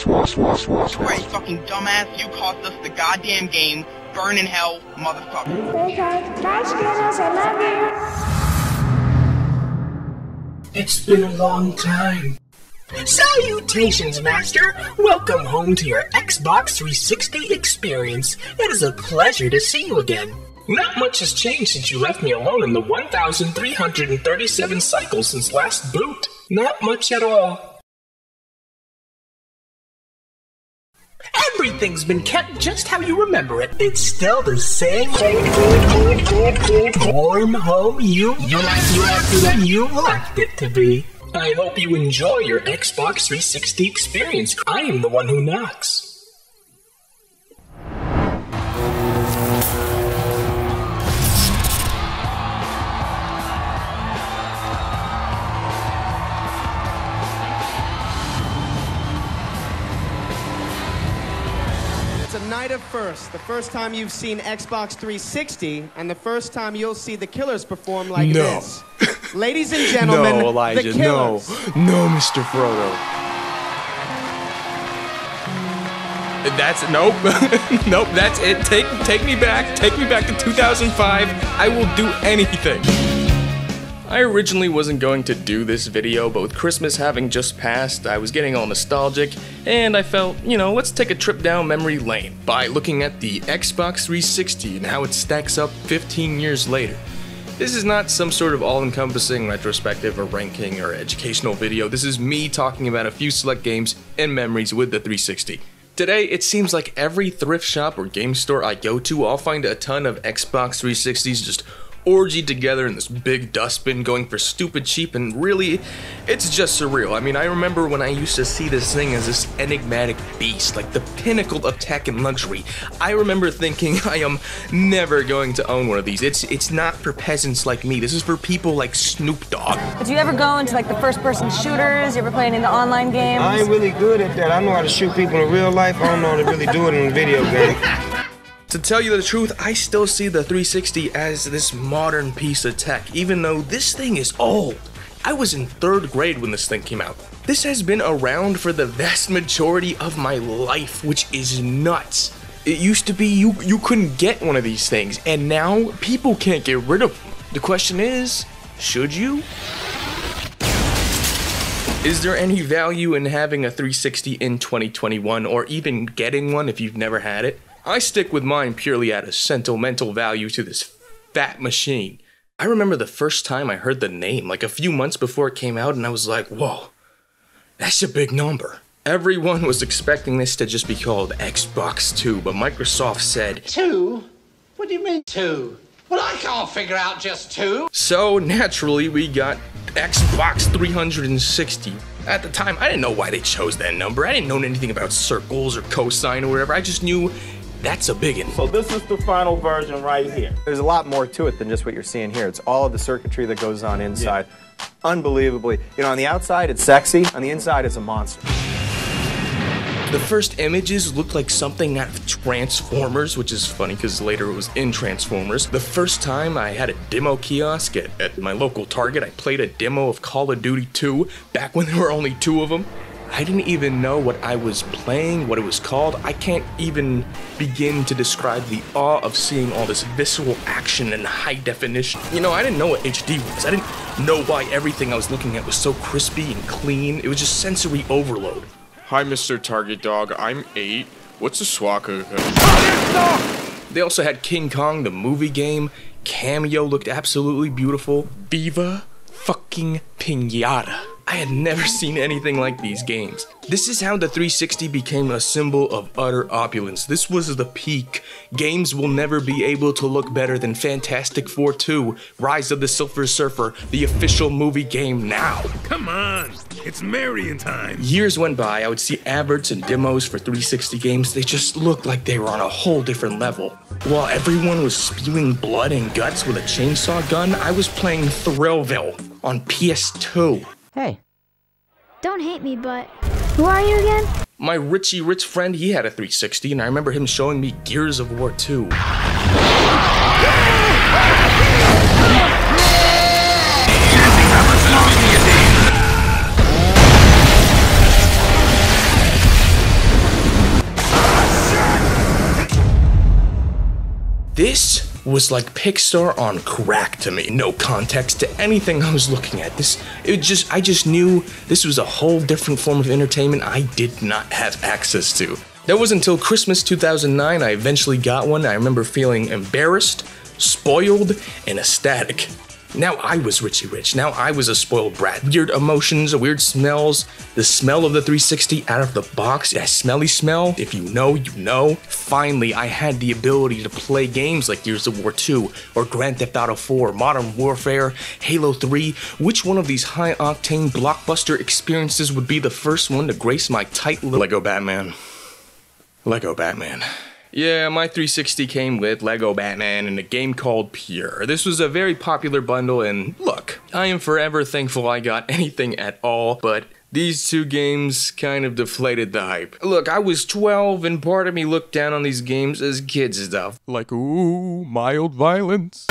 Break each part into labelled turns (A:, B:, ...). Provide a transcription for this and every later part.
A: swa.
B: Fucking dumbass, you cost us the goddamn game. Burn in hell, motherfucker.
C: Bye, Skittles. I love you.
D: It's been a long time. Salutations, Master! Welcome home to your Xbox 360 experience. It is a pleasure to see you again. Not much has changed since you left me alone in the 1,337 cycles since last boot. Not much at all. Everything's been kept just how you remember it. It's still the same cold, cold, cold, cold, cold, warm home you you like you after you left it to be. I hope you enjoy your Xbox 360 experience. I am the one who knocks.
E: Night of firsts. The first time you've seen Xbox 360, and the first time you'll see the Killers perform like
F: No.
E: this. Ladies and gentlemen,
F: no, Elijah,
E: the
F: no. No, Mr. Frodo. That's nope. nope, that's it. Take take me back. Take me back to 2005. I will do anything. I originally wasn't going to do this video, but with Christmas having just passed, I was getting all nostalgic, and I felt, you know, let's take a trip down memory lane by looking at the Xbox 360 and how it stacks up 15 years later. This is not some sort of all encompassing retrospective or ranking or educational video. This is me talking about a few select games and memories with the 360. Today, it seems like every thrift shop or game store I go to, I'll find a ton of Xbox 360s just orgied together in this big dustbin going for stupid cheap and really it's just surreal. I mean, I remember when I used to see this thing as this enigmatic beast, like the pinnacle of tech and luxury. I remember thinking I am never going to own one of these. It's it's not for peasants like me. This is for people like Snoop Dogg.
G: But do you ever go into like the first person shooters? You ever play any of the online games?
H: I ain't really good at that. I know how to shoot people in real life. I don't know how to really do it in a video game.
F: To tell you the truth, I still see the 360 as this modern piece of tech, even though this thing is old. I was in third grade when this thing came out. This has been around for the vast majority of my life, which is nuts. It used to be you you couldn't get one of these things, and now people can't get rid of them. The question is, should you? Is there any value in having a 360 in 2021 or even getting one if you've never had it? I stick with mine purely out of sentimental value to this fat machine. I remember the first time I heard the name, like a few months before it came out, and I was like, whoa, that's a big number. Everyone was expecting this to just be called Xbox 2, but Microsoft said,
I: Two? What do you mean two? Well, I can't figure out just two.
F: So naturally, we got Xbox 360. At the time, I didn't know why they chose that number. I didn't know anything about circles or cosine or whatever. I just knew that's a big one.
J: So this is the final version right here.
K: There's a lot more to it than just what you're seeing here. It's all of the circuitry that goes on inside. Unbelievably. You know, on the outside it's sexy, on the inside it's a monster.
F: The first images looked like something out of Transformers, which is funny because later it was in Transformers. The first time I had a demo kiosk at, at my local Target, I played a demo of Call of Duty 2 back when there were only two of them. I didn't even know what I was playing, what it was called. I can't even begin to describe the awe of seeing all this visceral action in high definition. You know, I didn't know what HD was. I didn't know why everything I was looking at was so crispy and clean. It was just sensory overload.
L: Hi, Mr. Target Dog. I'm eight. What's a swaka?
F: They also had King Kong, the movie game. Kameo looked absolutely beautiful. Viva fucking Pinata. I had never seen anything like these games. This is how the 360 became a symbol of utter opulence. This was the peak. Games will never be able to look better than Fantastic Four 2, Rise of the Silver Surfer, the official movie game now.
M: Come on, it's Marion time.
F: Years went by, I would see adverts and demos for 360 games. They just looked like they were on a whole different level. While everyone was spewing blood and guts with a chainsaw gun, I was playing Thrillville on PS2.
G: Hey.
C: Don't hate me, but who are you again?
F: My Richie Rich friend, he had a 360, and I remember him showing me Gears of War 2. This was like Pixar on crack to me. No context to anything I was looking at. This it just I just knew this was a whole different form of entertainment I did not have access to. That was until Christmas 2009 I eventually got one. I remember feeling embarrassed, spoiled, and ecstatic. Now I was Richie Rich. Now I was a spoiled brat. Weird emotions, weird smells. The smell of the 360 out of the box, that smelly smell. If you know, you know. Finally, I had the ability to play games like Gears of War 2 or Grand Theft Auto 4, Modern Warfare, Halo 3. Which one of these high octane blockbuster experiences would be the first one to grace my tight Lego Batman? Lego Batman. Yeah, my 360 came with Lego Batman and a game called Pure. This was a very popular bundle, and look, I am forever thankful I got anything at all, but these two games kind of deflated the hype. Look, I was 12, and part of me looked down on these games as kids stuff. Like, ooh, mild violence.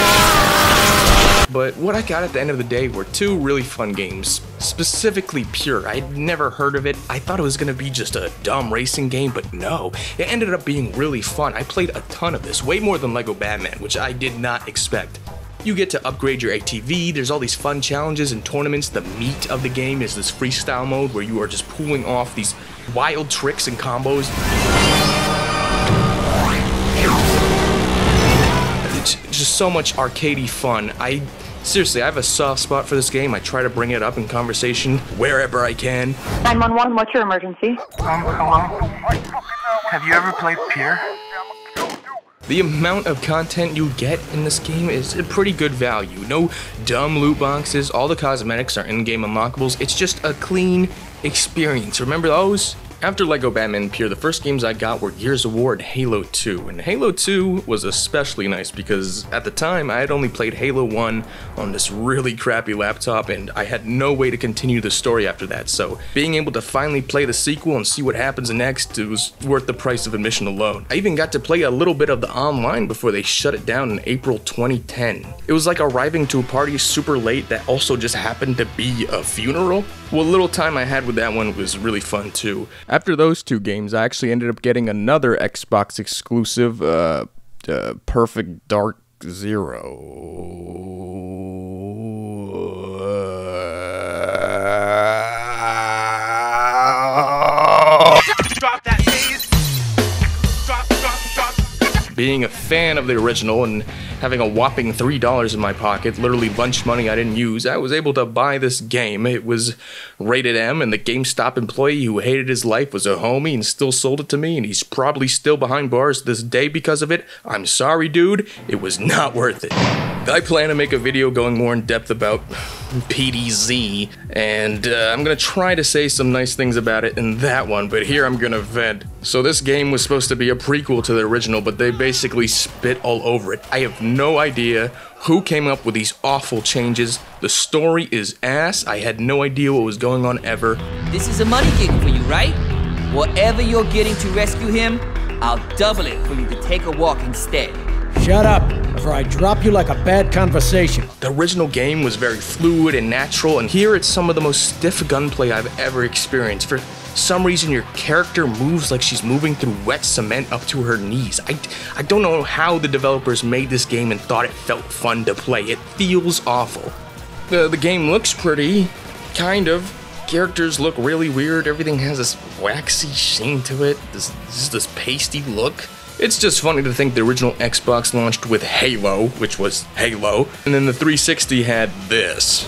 F: But what I got at the end of the day were two really fun games. Specifically Pure. I'd never heard of it. I thought it was gonna be just a dumb racing game, but no. It ended up being really fun. I played a ton of this, way more than Lego Batman, which I did not expect. You get to upgrade your ATV, there's all these fun challenges and tournaments. The meat of the game is this freestyle mode where you are just pulling off these wild tricks and combos. Just so much arcadey fun. I seriously, I have a soft spot for this game. I try to bring it up in conversation wherever I can.
G: 911, what's your emergency?
N: Um, hello? Have you ever played Pure?
F: The amount of content you get in this game is a pretty good value. No dumb loot boxes, all the cosmetics are in-game unlockables. It's just a clean experience. Remember those? After LEGO Batman Pure, the first games I got were Gears of War and Halo 2. And Halo 2 was especially nice because at the time I had only played Halo 1 on this really crappy laptop and I had no way to continue the story after that. So being able to finally play the sequel and see what happens next, it was worth the price of admission alone. I even got to play a little bit of the online before they shut it down in April 2010. It was like arriving to a party super late that also just happened to be a funeral. Well, little time I had with that one was really fun too. After those two games, I actually ended up getting another Xbox exclusive, uh, uh Perfect Dark Zero. Being a fan of the original and having a whopping $3 in my pocket, literally lunch money I didn't use, I was able to buy this game. It was rated M, and the GameStop employee who hated his life was a homie and still sold it to me, and he's probably still behind bars this day because of it. I'm sorry, dude. It was not worth it. I plan to make a video going more in depth about PDZ, and uh, I'm gonna try to say some nice things about it in that one, but here I'm gonna vent. So, this game was supposed to be a prequel to the original, but they basically spit all over it. I have no idea who came up with these awful changes. The story is ass. I had no idea what was going on ever.
O: This is a money gig for you, right? Whatever you're getting to rescue him, I'll double it for you to take a walk instead.
P: Shut up, or I drop you like a bad conversation.
F: The original game was very fluid and natural, and here it's some of the most stiff gunplay I've ever experienced. For some reason, your character moves like she's moving through wet cement up to her knees. I, I don't know how the developers made this game and thought it felt fun to play. It feels awful. The, the game looks pretty, kind of. Characters look really weird. Everything has this waxy sheen to it. This, this, this pasty look. It's just funny to think the original Xbox launched with Halo, which was Halo, and then the 360 had this.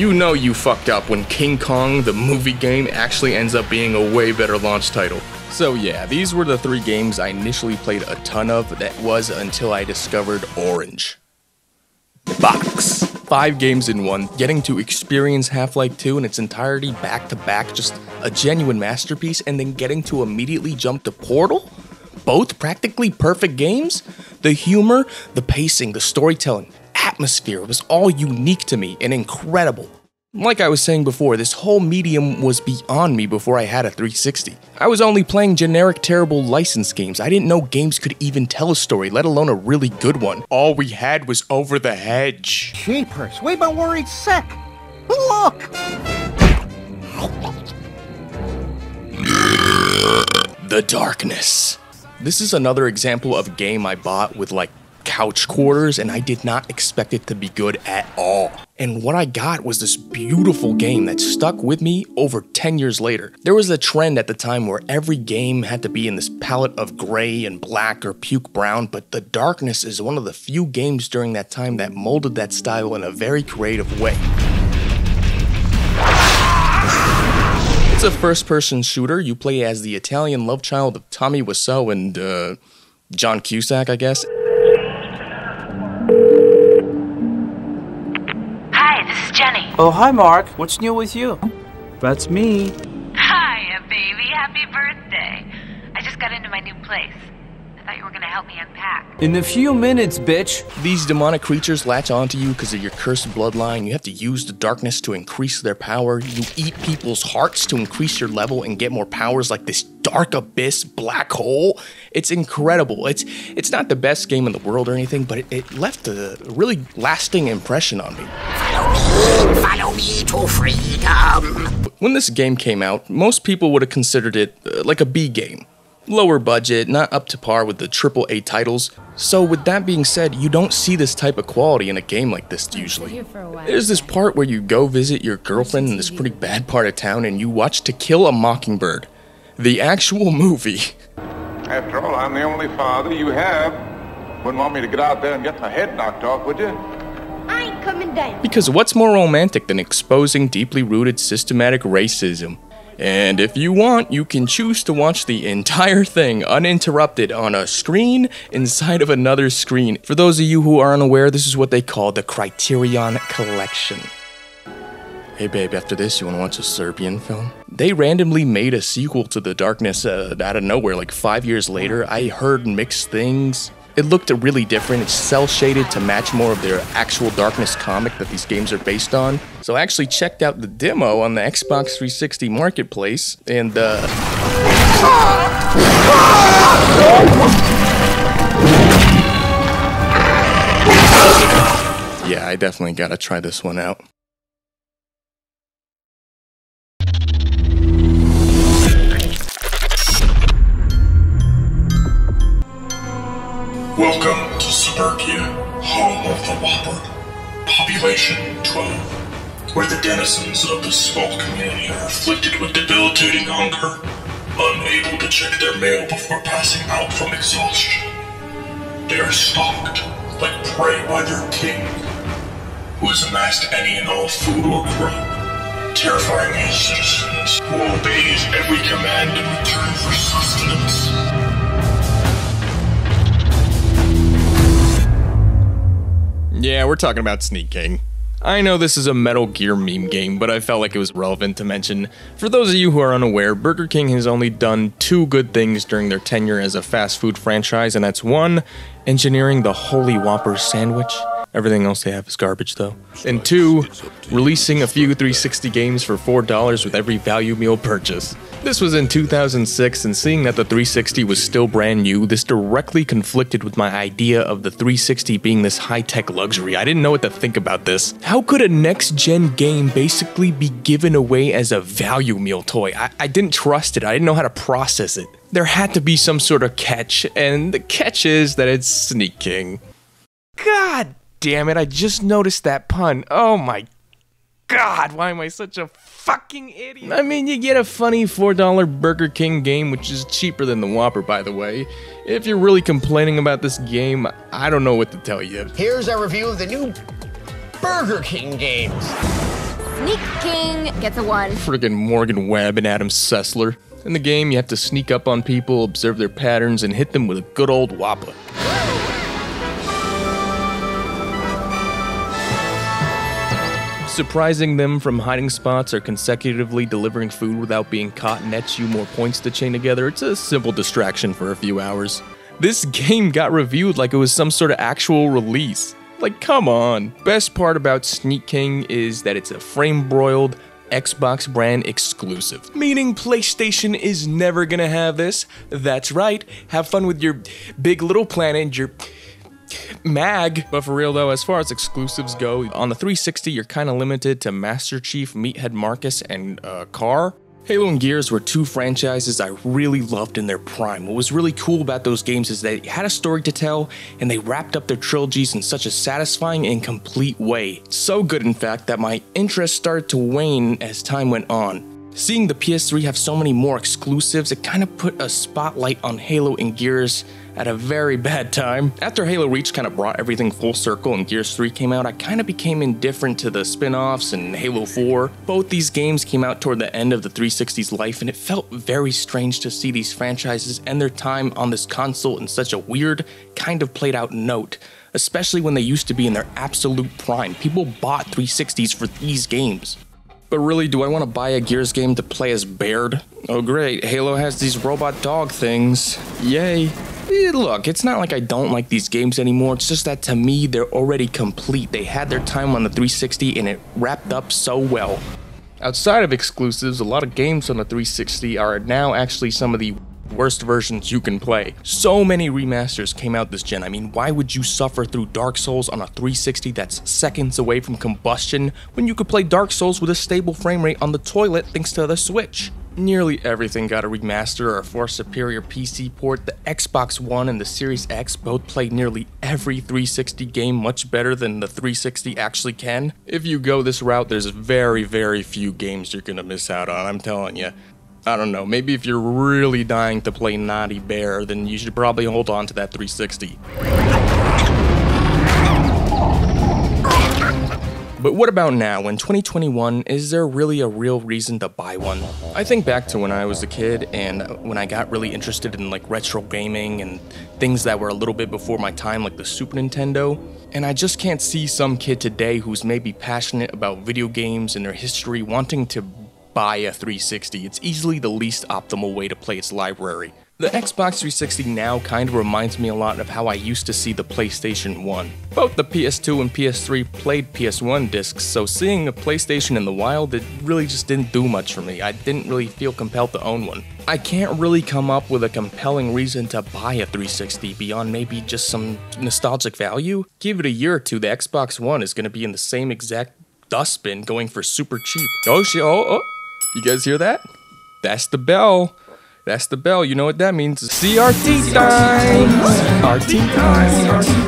F: You know you fucked up when King Kong, the movie game, actually ends up being a way better launch title. So yeah, these were the three games I initially played a ton of. That was until I discovered Orange. Box. Five games in one, getting to experience Half Life 2 in its entirety back to back, just a genuine masterpiece, and then getting to immediately jump to Portal? Both practically perfect games? The humor, the pacing, the storytelling, atmosphere was all unique to me and incredible. Like I was saying before, this whole medium was beyond me before I had a 360. I was only playing generic, terrible license games. I didn't know games could even tell a story, let alone a really good one. All we had was Over the Hedge.
P: Jeepers, we've been worried sick. Look!
F: The Darkness. This is another example of a game I bought with like couch quarters and I did not expect it to be good at all. And what I got was this beautiful game that stuck with me over 10 years later. There was a trend at the time where every game had to be in this palette of gray and black or puke brown, but The Darkness is one of the few games during that time that molded that style in a very creative way. It's a first person shooter. You play as the Italian love child of Tommy Wiseau and uh, John Cusack, I guess.
Q: Oh, hi, Mark. What's new with you? That's me.
R: Hiya, baby. Happy birthday. I just got into my new place. You were gonna help me unpack.
Q: In a few minutes, bitch.
F: These demonic creatures latch onto you because of your cursed bloodline. You have to use the darkness to increase their power. You eat people's hearts to increase your level and get more powers like this dark abyss black hole. It's incredible. It's it's not the best game in the world or anything, but it, it left a really lasting impression on me. Follow me.
S: Follow me to freedom.
F: When this game came out, most people would have considered it uh, like a B game. Lower budget, not up to par with the AAA titles. So, with that being said, you don't see this type of quality in a game like this usually. There's this part where you go visit your girlfriend in this pretty bad part of town and you watch To Kill a Mockingbird, the actual movie.
T: After all, I'm the only father you have. Wouldn't want me to get out there and get my head knocked off, would you?
C: I ain't coming down.
F: Because what's more romantic than exposing deeply rooted systematic racism? And if you want, you can choose to watch the entire thing uninterrupted on a screen inside of another screen. For those of you who are unaware, this is what they call the Criterion Collection. Hey babe, after this, you wanna watch a Serbian film? They randomly made a sequel to The Darkness uh, out of nowhere, like five years later. I heard mixed things. It looked really different. It's cel shaded to match more of their actual Darkness comic that these games are based on. So I actually checked out the demo on the Xbox 360 Marketplace, and uh. Yeah, I definitely gotta try this one out.
U: Welcome to Suburbia, home of the Whopper. Population 12, where the denizens of the small community are afflicted with debilitating hunger, unable to check their mail before passing out from exhaustion. They are stalked like prey by their king, who has amassed any and all food or crop, terrifying his citizens, who obeys every command in return for sustenance.
F: Yeah, we're talking about Sneak King. I know this is a Metal Gear meme game, but I felt like it was relevant to mention. For those of you who are unaware, Burger King has only done two good things during their tenure as a fast food franchise, and that's one, engineering the Holy Whopper sandwich. Everything else they have is garbage, though. And two, releasing a few 360 games for $4 with every value meal purchase. This was in 2006, and seeing that the 360 was still brand new, this directly conflicted with my idea of the 360 being this high tech luxury. I didn't know what to think about this. How could a next gen game basically be given away as a value meal toy? I, I didn't trust it, I didn't know how to process it. There had to be some sort of catch, and the catch is that it's sneaking. God damn it, I just noticed that pun. Oh my god, why am I such a fucking idiot? I mean, you get a funny $4 Burger King game, which is cheaper than the Whopper, by the way. If you're really complaining about this game, I don't know what to tell you.
V: Here's our review of the new Burger King games.
G: Sneak King gets a one.
F: Friggin' Morgan Webb and Adam Sessler. In the game, you have to sneak up on people, observe their patterns, and hit them with a good old Whopper. Surprising them from hiding spots or consecutively delivering food without being caught nets you more points to chain together. It's a simple distraction for a few hours. This game got reviewed like it was some sort of actual release. Like, come on. Best part about Sneak King is that it's a frame broiled, Xbox brand exclusive. Meaning PlayStation is never gonna have this. That's right. Have fun with your Big Little Planet your mag. But for real though, as far as exclusives go, on the 360 you're kind of limited to Master Chief, Meathead Marcus, and uh, Car. Halo and Gears were two franchises I really loved in their prime. What was really cool about those games is they had a story to tell and they wrapped up their trilogies in such a satisfying and complete way. So good, in fact, that my interest started to wane as time went on. Seeing the PS3 have so many more exclusives, it kind of put a spotlight on Halo and Gears at a very bad time. After Halo Reach kind of brought everything full circle and Gears 3 came out, I kind of became indifferent to the spin offs and Halo 4. Both these games came out toward the end of the 360's life, and it felt very strange to see these franchises end their time on this console in such a weird, kind of played out note especially when they used to be in their absolute prime. People bought 360s for these games. But really, do I want to buy a Gears game to play as Baird? Oh great, Halo has these robot dog things. Yay. Look, it's not like I don't like these games anymore, it's just that to me, they're already complete. They had their time on the 360 and it wrapped up so well. Outside of exclusives, a lot of games on the 360 are now actually some of the worst versions you can play. So many remasters came out this gen. I mean, why would you suffer through Dark Souls on a 360 that's seconds away from combustion when you could play Dark Souls with a stable frame rate on the toilet thanks to the Switch? Nearly everything got a remaster or a far superior PC port. The Xbox One and the Series X both play nearly every 360 game much better than the 360 actually can. If you go this route, there's very, very few games you're gonna miss out on, I'm telling you. I don't know, maybe if you're really dying to play Naughty Bear, then you should probably hold on to that 360. But what about now, in 2021, is there really a real reason to buy one? I think back to when I was a kid and when I got really interested in like retro gaming and things that were a little bit before my time, like the Super Nintendo. And I just can't see some kid today who's maybe passionate about video games and their history wanting to buy a 360. It's easily the least optimal way to play its library. The Xbox 360 now kind of reminds me a lot of how I used to see the PlayStation 1. Both the PS2 and PS3 played PS1 discs, so seeing a PlayStation in the wild, it really just didn't do much for me. I didn't really feel compelled to own one. I can't really come up with a compelling reason to buy a 360 beyond maybe just some nostalgic value. Give it a year or two, the Xbox One is going to be in the same exact dustbin going for super cheap. Oh shit, oh, oh. You guys hear that? That's the bell. That's the bell. You know what that means? CRT time. RT time.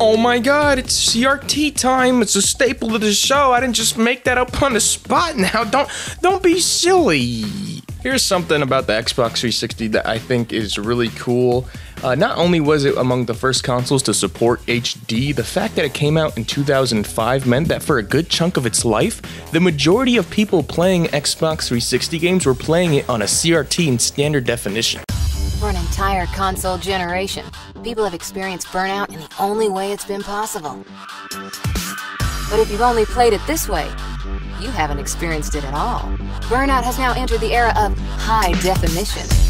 F: Oh my god, it's CRT time. It's a staple of the show. I didn't just make that up on the spot now. Don't don't be silly. Here's something about the Xbox 360 that I think is really cool. Uh, not only was it among the first consoles to support HD, the fact that it came out in 2005 meant that for a good chunk of its life, the majority of people playing Xbox 360 games were playing it on a CRT in standard definition.
W: For an entire console generation, people have experienced burnout in the only way it's been possible. But if you've only played it this way, you haven't experienced it at all. Burnout has now entered the era of high definition.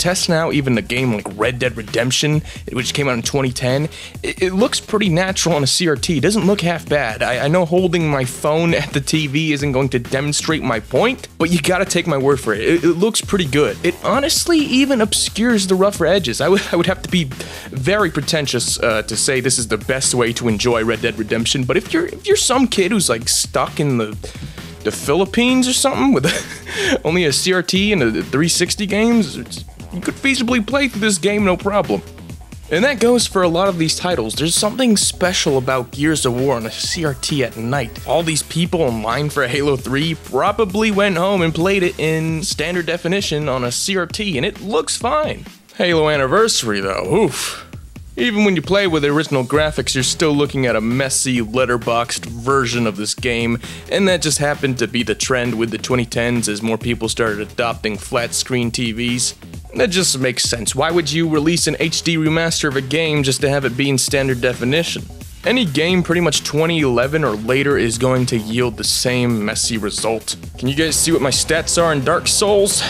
F: Test now, even a game like Red Dead Redemption, which came out in 2010, it, it looks pretty natural on a CRT. It doesn't look half bad. I, I, know holding my phone at the TV isn't going to demonstrate my point, but you gotta take my word for it. It, it looks pretty good. It honestly even obscures the rougher edges. I would, I would have to be very pretentious uh, to say this is the best way to enjoy Red Dead Redemption, but if you're if you're some kid who's like stuck in the the Philippines or something with only a CRT and a 360 games, you could feasibly play through this game no problem. And that goes for a lot of these titles. There's something special about Gears of War on a CRT at night. All these people in line for Halo 3 probably went home and played it in standard definition on a CRT, and it looks fine. Halo Anniversary, though, oof. Even when you play with the original graphics, you're still looking at a messy, letterboxed version of this game, and that just happened to be the trend with the 2010s as more people started adopting flat screen TVs. That just makes sense. Why would you release an HD remaster of a game just to have it be in standard definition? Any game pretty much 2011 or later is going to yield the same messy result. Can you guys see what my stats are in Dark Souls?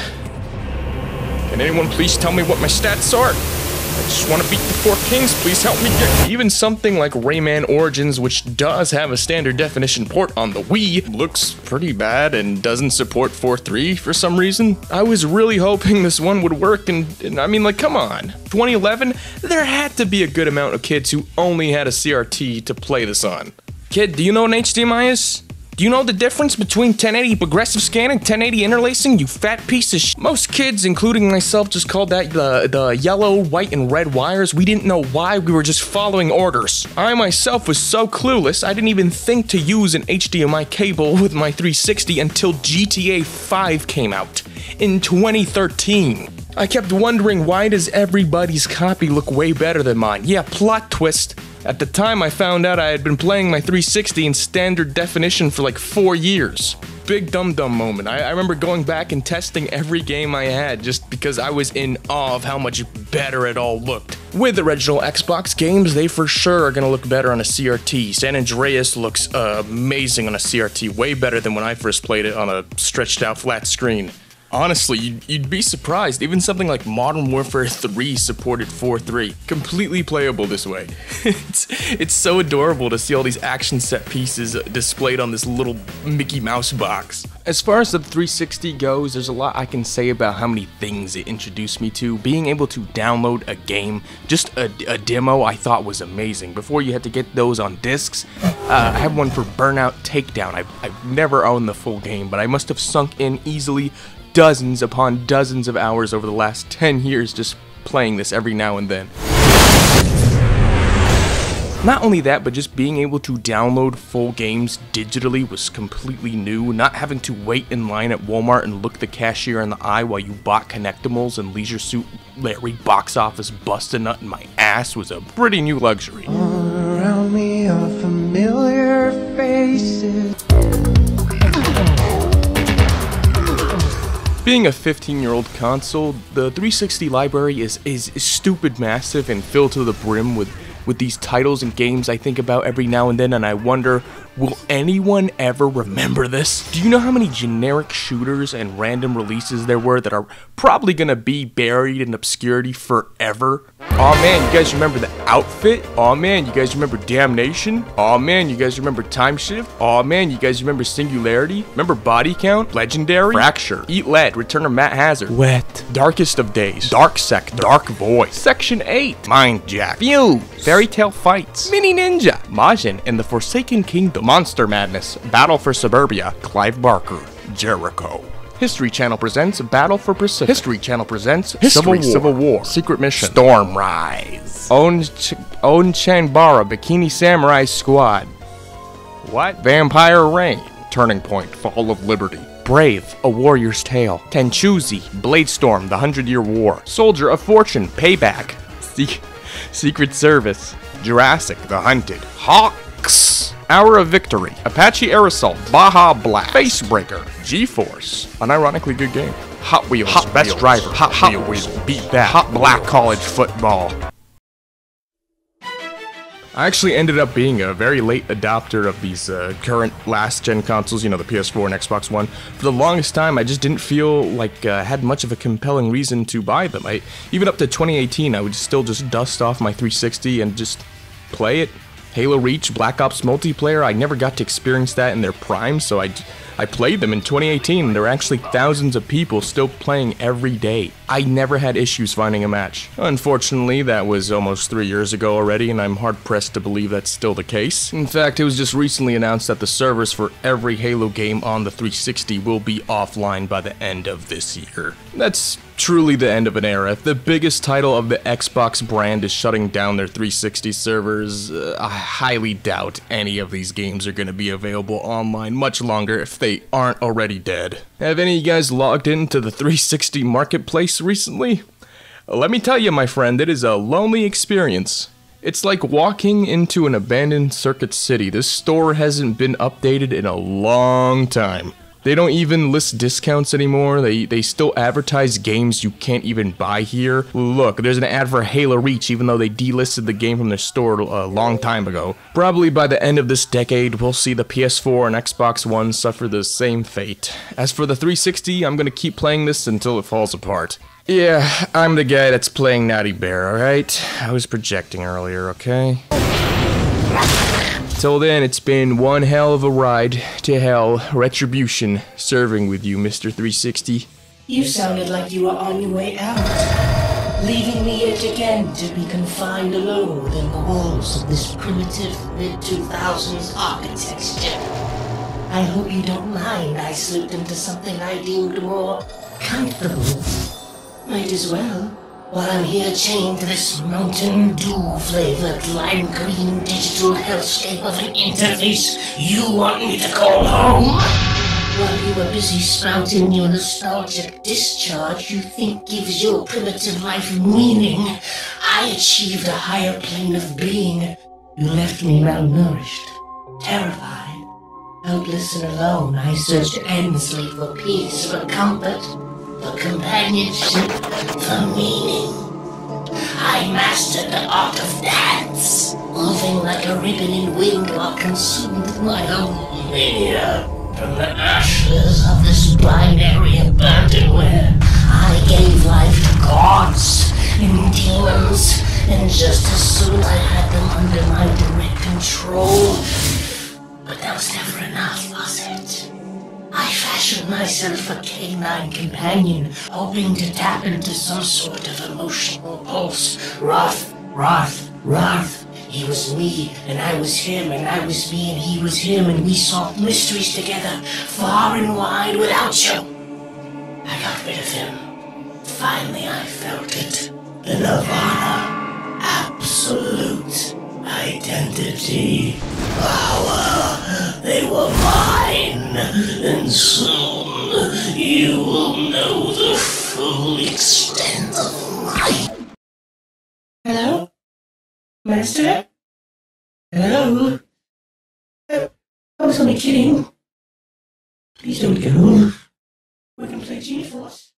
F: Can anyone please tell me what my stats are? I just want to beat the four kings. Please help me get. Even something like Rayman Origins, which does have a standard definition port on the Wii, looks pretty bad and doesn't support 4.3 for some reason. I was really hoping this one would work, and, and I mean, like, come on. 2011, there had to be a good amount of kids who only had a CRT to play this on. Kid, do you know what an HDMI is? Do you know the difference between 1080 progressive scan and 1080 interlacing, you fat piece of sh- Most kids, including myself, just called that the, the yellow, white, and red wires. We didn't know why, we were just following orders. I myself was so clueless, I didn't even think to use an HDMI cable with my 360 until GTA 5 came out in 2013. I kept wondering why does everybody's copy look way better than mine? Yeah, plot twist. At the time, I found out I had been playing my 360 in standard definition for like four years. Big dum dum moment. I, I, remember going back and testing every game I had just because I was in awe of how much better it all looked. With original Xbox games, they for sure are gonna look better on a CRT. San Andreas looks uh, amazing on a CRT, way better than when I first played it on a stretched out flat screen. Honestly, you'd, you'd, be surprised. Even something like Modern Warfare 3 supported 4.3. Completely playable this way. it's, it's so adorable to see all these action set pieces displayed on this little Mickey Mouse box. As far as the 360 goes, there's a lot I can say about how many things it introduced me to. Being able to download a game, just a, a demo, I thought was amazing. Before you had to get those on discs, uh, I have one for Burnout Takedown. I've, I've never owned the full game, but I must have sunk in easily dozens upon dozens of hours over the last 10 years just playing this every now and then. Not only that, but just being able to download full games digitally was completely new. Not having to wait in line at Walmart and look the cashier in the eye while you bought Kinectimals and Leisure Suit Larry box office bust a nut in my ass was a pretty new luxury.
X: All around me are familiar faces.
F: Being a 15 year old console, the 360 library is, is, stupid massive and filled to the brim with, with these titles and games I think about every now and then, and I wonder will anyone ever remember this? Do you know how many generic shooters and random releases there were that are probably gonna be buried in obscurity forever? Oh man, you guys remember the outfit? oh man, you guys remember Damnation? oh man, you guys remember Time Shift? oh man, you guys remember Singularity? Remember Body Count? Legendary? Fracture? Eat Lead? Return of Matt Hazard?
Q: Wet.
F: Darkest of Days? Dark Sector? Dark Void? Section 8? Mind Jack? Fuse? Fairy Tale Fights? Mini Ninja? Majin and the Forsaken Kingdom? Monster Madness? Battle for Suburbia? Clive Barker? Jericho? History Channel presents Battle for Pacific. History Channel presents History, Civil War. Civil War. Secret Mission. Storm Rise. On Ch- Onechanbara Bikini Samurai Squad. What? Vampire Reign. Turning Point. Fall of Liberty. Brave, A Warrior's Tale. Tenchu Z, Bladestorm, The Hundred Year War. Soldier of Fortune, Payback. Se- Secret Service. Jurassic, The Hunted. Hawks. Hour of Victory, Apache Air Assault, Baja Blast, Facebreaker, G-Force, an ironically good game. Hot Wheels, Hot Best Wheels. Driver, Hot, Hot Wheels, Wheels, Beat That, Hot Black Wheels. College Football. I actually ended up being a very late adopter of these uh, current last gen consoles, you know, the PS4 and Xbox One. For the longest time, I just didn't feel like I uh, had much of a compelling reason to buy them. I, even up to 2018, I would still just dust off my 360 and just play it Halo Reach, Black Ops multiplayer, I never got to experience that in their prime, so I, I played them in 2018, and there were actually thousands of people still playing every day. I never had issues finding a match. Unfortunately, that was almost three years ago already, and I'm hard pressed to believe that's still the case. In fact, it was just recently announced that the servers for every Halo game on the 360 will be offline by the end of this year. That's truly the end of an era. If the biggest title of the Xbox brand is shutting down their 360 servers, uh, I highly doubt any of these games are going to be available online much longer if they aren't already dead. Have any of you guys logged into the 360 marketplace recently? Let me tell you, my friend, it is a lonely experience. It's like walking into an abandoned circuit city. This store hasn't been updated in a long time. They don't even list discounts anymore. They they still advertise games you can't even buy here. Look, there's an ad for Halo Reach, even though they delisted the game from their store a long time ago. Probably by the end of this decade, we'll see the PS4 and Xbox One suffer the same fate. As for the 360, I'm gonna keep playing this until it falls apart. Yeah, I'm the guy that's playing Naughty Bear, alright? I was projecting earlier, okay? Till then, it's been one hell of a ride to hell, retribution, serving with you, Mr. 360.
Y: You sounded like you were on your way out, leaving me yet again to be confined alone within the walls of this primitive mid-2000s architecture. I hope you don't mind I slipped into something I deemed more comfortable. Might as well. While I'm here chained to this Mountain Dew-flavored lime green digital hellscape of an interface you want me to call home? While you were busy spouting your nostalgic discharge you think gives your primitive life meaning, I achieved a higher plane of being. You left me malnourished, terrified, helpless and alone. I searched endlessly for peace, for comfort, for companionship, for meaning. I mastered the art of dance, moving like a ribbon in wind while consumed with my own mania. From the ashes of this binary abandonware, I gave life to gods and demons, and just as soon I had them under my direct control. But that was never enough, was it? I fashioned myself a canine companion, hoping to tap into some sort of emotional pulse. Roth, Roth, Roth. He was me, and I was him, and I was me, and he was him, and we solved mysteries together, far and wide without you. I got rid of him. Finally, I felt it. The Nirvana. Absolute identity. Power. They were mine. And soon you will know the full extent of my. Hello? Master? Hello? Uh, I was only kidding. Please don't go. We can play G-Force.